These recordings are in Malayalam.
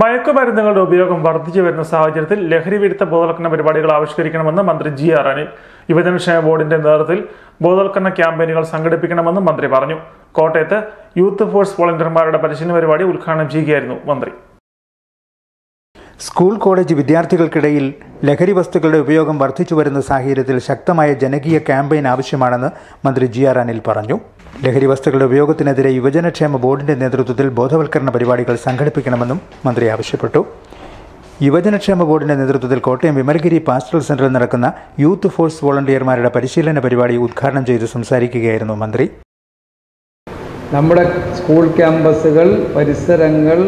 മയക്കുമരുന്നുകളുടെ ഉപയോഗം വർദ്ധിച്ചു വരുന്ന സാഹചര്യത്തിൽ ലഹരി വിരുദ്ധ ബോധവൽക്കരണ പരിപാടികൾ ആവിഷ്കരിക്കണമെന്ന് മന്ത്രി ജി ആർ അനിൽ. യുവജനക്ഷേമ ബോർഡിന്റെ നേതൃത്വത്തിൽ ബോധവൽക്കരണ ക്യാമ്പയിനുകൾ സംഘടിപ്പിക്കണമെന്നും മന്ത്രി പറഞ്ഞു. കോട്ടയത്ത് യൂത്ത് ഫോഴ്സ് വോളണ്ടിയർമാരുടെ പരിശീലന പരിപാടി ഉദ്ഘാടനം ചെയ്യുകയായിരുന്നു മന്ത്രി. സ്കൂൾ കോളേജ് വിദ്യാർത്ഥികൾക്കിടയിൽ ലഹരി വസ്തുക്കളുടെ ഉപയോഗം വർദ്ധിച്ചു വരുന്ന സാഹചര്യത്തിൽ ശക്തമായ ജനകീയ ക്യാമ്പയിൻ ആവശ്യമാണെന്ന് മന്ത്രി ജി ആർ അനിൽ പറഞ്ഞു. ലഹരി വസ്തുക്കളുടെ ഉപയോഗത്തിനെതിരെ യുവജനക്ഷേമ ബോർഡിന്റെ നേതൃത്വത്തിൽ ബോധവൽക്കരണ പരിപാടികൾ സംഘടിപ്പിക്കണമെന്നും മന്ത്രി ആവശ്യപ്പെട്ടു. യുവജനക്ഷേമ ബോർഡിന്റെ നേതൃത്വത്തിൽ കോട്ടയം വിമലഗിരി പാസ്റ്റൽ സെന്ററിൽ നടക്കുന്ന യൂത്ത് ഫോഴ്സ് വോളണ്ടിയർമാരുടെ പരിശീലന പരിപാടി ഉദ്ഘാടനം ചെയ്ത് സംസാരിക്കുകയായിരുന്നു മന്ത്രി. നമ്മുടെ സ്കൂൾ ക്യാമ്പസുകൾ പരിസരങ്ങൾ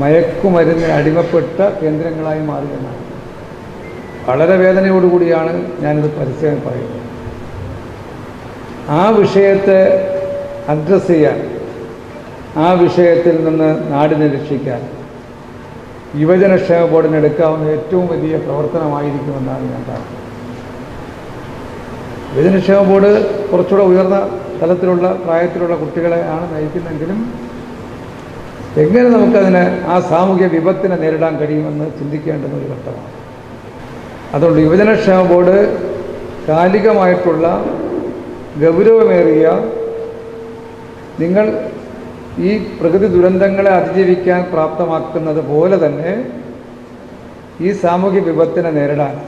മയക്കുമരുന്നിന് അടിമപ്പെട്ട കേന്ദ്രങ്ങളായി മാറുകയാണ് വളരെ വേദനയോടുകൂടിയാണ് ഞാനിത് പരസ്യമായി പറയുന്നത്. ആ വിഷയത്തെ അഡ്രസ് ചെയ്യാൻ ആ വിഷയത്തിൽ നിന്ന് നാടിനെ രക്ഷിക്കാൻ യുവജനക്ഷേമ ബോർഡിന് എടുക്കാവുന്ന ഏറ്റവും വലിയ പ്രവർത്തനമായിരിക്കുമെന്നാണ് ഞാൻ കാണുന്നത് യുവജനക്ഷേമ ബോർഡ് കുറച്ചുകൂടെ ഉയർന്ന തലത്തിലുള്ള പ്രായത്തിലുള്ള കുട്ടികളെ ആണ് നയിക്കുന്നെങ്കിലും എങ്ങനെ നമുക്കതിന് ആ സാമൂഹ്യ വിപത്തിനെ നേരിടാൻ കഴിയുമെന്ന് ചിന്തിക്കേണ്ടുന്ന ഒരു ഘട്ടമാണ്. അതുകൊണ്ട് യുവജനക്ഷേമ ബോർഡ് കാലികമായിട്ടുള്ള ഗൗരവമേറിയ നിങ്ങൾ ഈ പ്രകൃതി ദുരന്തങ്ങളെ അതിജീവിക്കാൻ പ്രാപ്തമാക്കുന്നത് പോലെ തന്നെ ഈ സാമൂഹ്യ വിപത്തിനെ നേരിടാൻ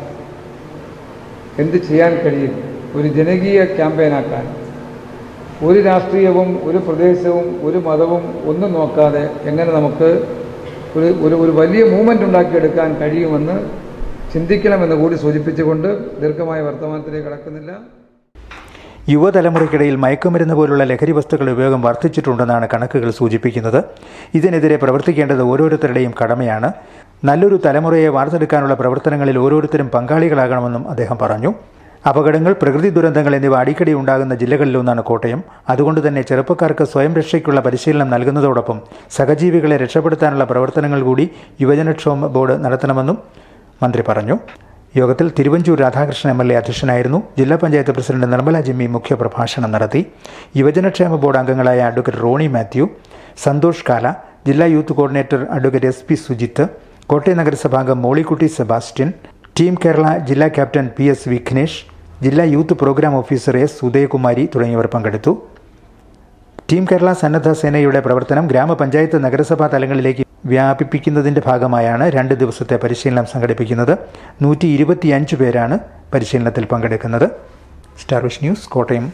എന്ത് ചെയ്യാൻ കഴിയും? ഒരു ജനകീയ ക്യാമ്പയിനാക്കാൻ ഒരു രാഷ്ട്രീയവും ഒരു പ്രദേശവും ഒരു മതവും ഒന്നും നോക്കാതെ എങ്ങനെ നമുക്ക് ഒരു ഒരു വലിയ മൂവ്മെന്റ് ഉണ്ടാക്കിയെടുക്കാൻ കഴിയുമെന്ന് ചിന്തിക്കണമെന്ന് കൂടി സൂചിപ്പിച്ചുകൊണ്ട് ദീർഘമായ വർത്തമാനത്തിലേക്ക് കടക്കുന്നില്ല. യുവതലമുറയ്ക്കിടയിൽ മയക്കുമരുന്ന് പോലുള്ള ലഹരി വസ്തുക്കളുടെ ഉപയോഗം വർദ്ധിച്ചിട്ടുണ്ടെന്നാണ് കണക്കുകൾ സൂചിപ്പിക്കുന്നത്. ഇതിനെതിരെ പ്രവർത്തിക്കേണ്ടത് ഓരോരുത്തരുടെയും കടമയാണ്. നല്ലൊരു തലമുറയെ വാർത്തെടുക്കാനുള്ള പ്രവർത്തനങ്ങളിൽ ഓരോരുത്തരും പങ്കാളികളാകണമെന്നും അദ്ദേഹം പറഞ്ഞു. അപകടങ്ങൾ പ്രകൃതി ദുരന്തങ്ങൾ എന്നിവ അടിക്കടി ഉണ്ടാകുന്ന ജില്ലകളിലൊന്നാണ് കോട്ടയം. അതുകൊണ്ട് തന്നെ ചെറുപ്പക്കാർക്ക് സ്വയം രക്ഷയ്ക്കുള്ള പരിശീലനം നൽകുന്നതോടൊപ്പം സഹജീവികളെ രക്ഷപ്പെടുത്താനുള്ള പ്രവർത്തനങ്ങൾ കൂടി യുവജനക്ഷേമ ബോർഡ് നടത്തണമെന്നും മന്ത്രി പറഞ്ഞു. യോഗത്തിൽ Thiruvanchoor Radhakrishnan M L A അധ്യക്ഷനായിരുന്നു. ജില്ലാ പഞ്ചായത്ത് പ്രസിഡന്റ് നിർമ്മല ജിമ്മി മുഖ്യപ്രഭാഷണം നടത്തി. യുവജനക്ഷേമ ബോർഡ് അംഗങ്ങളായ അഡ്വക്കേറ്റ് റോണി മാത്യു സന്തോഷ് കാല ജില്ലാ youth coordinator advocate S P Sujith Kottayam നഗരസഭാംഗം Mollykutty Sebastian team Kerala ജില്ലാ ക്യാപ്റ്റൻ പി എസ് വിഘ്നേഷ് ജില്ലാ youth programme officer S. Udayakumari തുടങ്ങിയവർ പങ്കെടുത്തു. ടീം കേരള സന്നദ്ധ സേനയുടെ പ്രവർത്തനം ഗ്രാമപഞ്ചായത്ത് നഗരസഭാ തലങ്ങളിലേക്ക് വ്യാപിപ്പിക്കുന്നതിന്റെ ഭാഗമായാണ് രണ്ട് ദിവസത്തെ പരിശീലനം സംഘടിപ്പിക്കുന്നത്. നൂറ്റി ഇരുപത്തിയഞ്ച് പേരാണ് പരിശീലനത്തിൽ പങ്കെടുക്കുന്നത്. സ്റ്റാർവിഷ് ന്യൂസ് കോട്ടയം.